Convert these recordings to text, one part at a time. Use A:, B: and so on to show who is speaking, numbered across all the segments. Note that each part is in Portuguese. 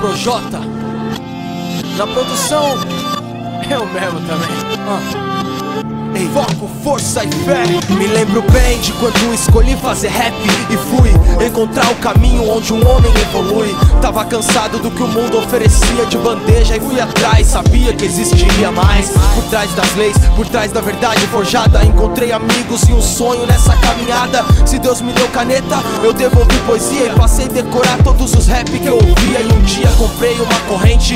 A: Projota. Na produção, eu mesmo também. Ei, foco, força e fé. Me lembro bem de quando escolhi fazer rap e fui encontrar o caminho onde um homem evolui. Tava cansado do que o mundo oferecia de bandeja e fui atrás. Sabia que existiria mais. Por trás das leis, por trás da verdade forjada. Encontrei amigos e um sonho nessa caminhada. Se Deus me deu caneta, eu devolvi poesia e passei a decorar todos os rap que eu ouvia. E um dia comprei uma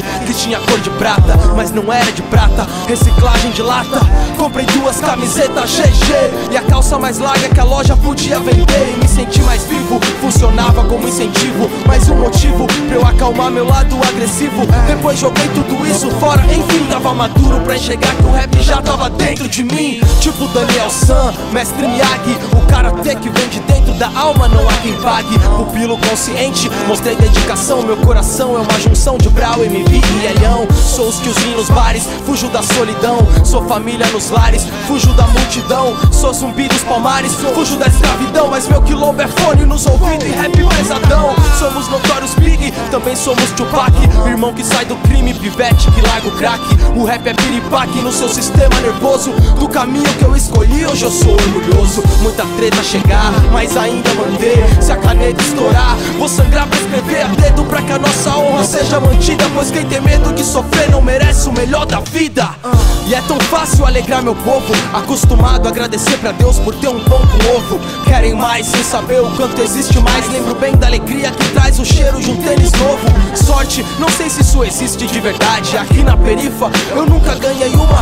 A: que tinha cor de prata, mas não era de prata. Reciclagem de lata. Comprei duas camisetas GG E a calça mais larga que a loja podia vender. E me senti mais vivo, funcionava como incentivo. Mais um motivo pra eu acalmar meu lado agressivo. Depois joguei tudo isso fora, enfim Tava maduro pra enxergar que o rap já tava dentro de mim. Tipo Daniel San, mestre Miyagi. O karatê que vem de dentro da alma, não há quem pague. Pupilo consciente, mostrei dedicação. Meu coração é uma junção de Brau, MV e Elhão Sou os tiozinhos nos bares, fujo da solidão. Sou família nos lares, Fujo da multidão, sou zumbi dos palmares Fujo da escravidão, mas meu quilombo é fone nos ouvidos e rap pesadão. Somos notórios Big, também somos Tupac. Irmão que sai do crime, pivete que larga o crack. O rap é piripaque no seu sistema nervoso. Do caminho que eu escolhi, hoje eu sou orgulhoso. Muita treta chegar, mas ainda mandei Se a caneta estourar, vou sangrar pra seja mantida Pois quem tem medo de sofrer não merece o melhor da vida. E é tão fácil alegrar meu povo Acostumado a agradecer pra Deus por ter um pão com ovo. Querem mais sem saber o quanto existe mais. Lembro bem da alegria que traz o cheiro de um tênis novo. Sorte, não sei se isso existe de verdade. Aqui na perifa eu nunca ganhei uma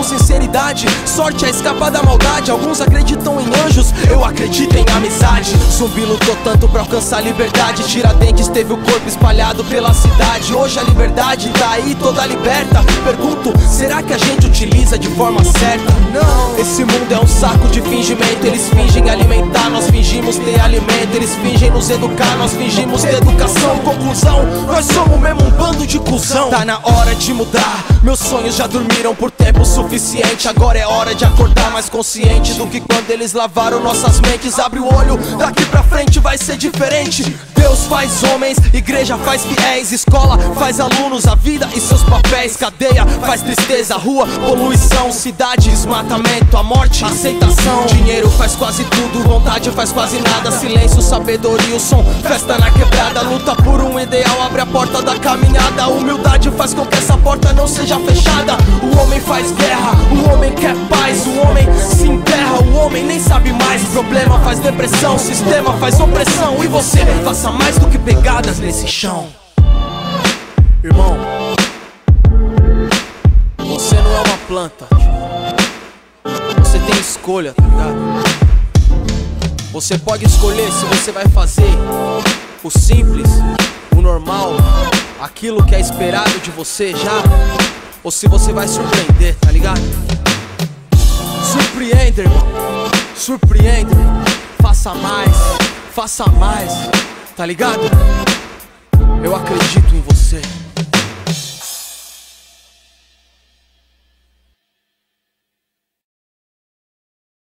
A: Com sinceridade, sorte é escapar da maldade. Alguns acreditam em anjos, eu acredito em amizade. Zumbi lutou tanto pra alcançar a liberdade. Tiradentes teve o corpo espalhado pela cidade. Hoje a liberdade tá aí toda liberta. Pergunto, será que a gente utiliza de forma certa? Não, esse mundo é um saco de fingimento. Eles fingem alimentar, nós fingimos ter alimento. Eles fingem nos educar, nós fingimos ter educação. Conclusão, nós somos mesmo um bando de cuzão. Tá na hora de mudar, meus sonhos já dormiram por tempo suficiente Agora é hora de acordar mais consciente Do que quando eles lavaram nossas mentes. Abre o olho, daqui pra frente vai ser diferente. Deus faz homens, igreja faz fiéis Escola faz alunos, a vida e seus papéis. Cadeia faz tristeza, rua, poluição Cidade, desmatamento, a morte, aceitação. Dinheiro faz quase tudo, vontade faz quase nada. Silêncio, sabedoria, o som, festa na quebrada. Luta por um ideal, abre a porta da caminhada. Humildade faz com que essa porta não seja fechada. O homem faz guerra, o homem quer paz O homem se enterra, o homem nem sabe mais. Problema faz depressão, sistema faz opressão. E você faça mais do que pegadas nesse chão. Irmão, você não é uma planta Você tem escolha, tá ligado? Você pode escolher se você vai fazer o simples, o normal, aquilo que é esperado de você já, ou se você vai surpreender, tá ligado? Surpreenda, irmão, surpreenda, faça mais, faça mais, tá ligado? Eu acredito em você.